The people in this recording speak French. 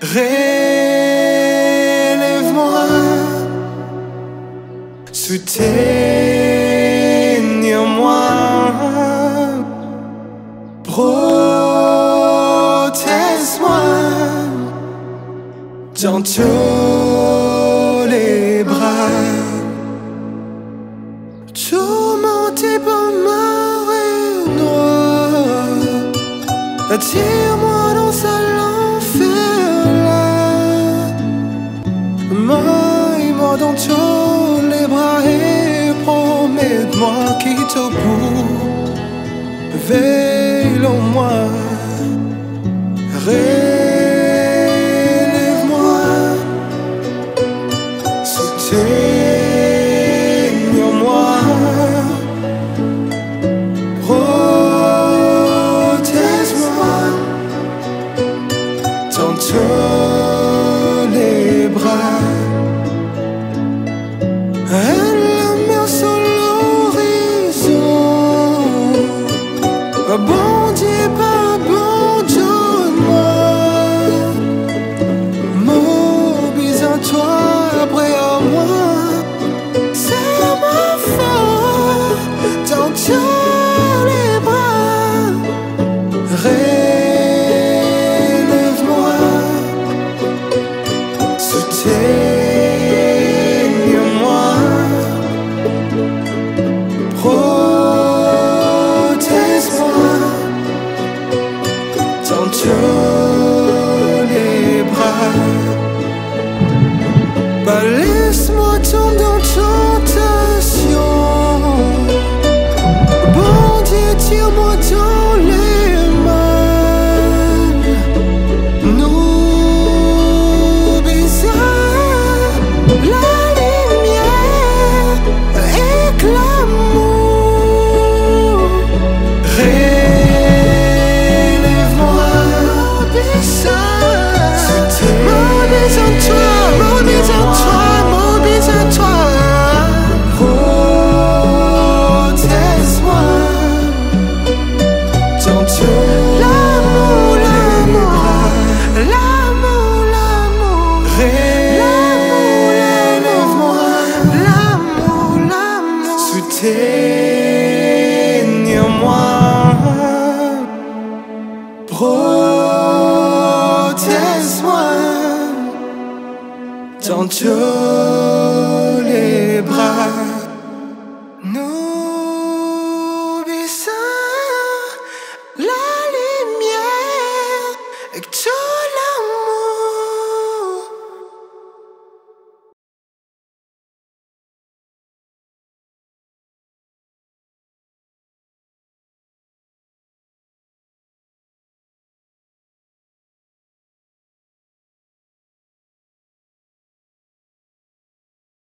Relève-moi, soutenir-moi, protège-moi dans tous les bras. Tourmenté par ma noire, attire-moi tous les bras et promets-moi quitte au bout. Veille en moi, relève-moi, soutiens-moi, dans tous les bras. Bah, laisse-moi tomber dans tentation. Bon Dieu, tire-moi dans soutiens-moi, protège-moi dans tous les bras. Nous baissons la lumière et que tout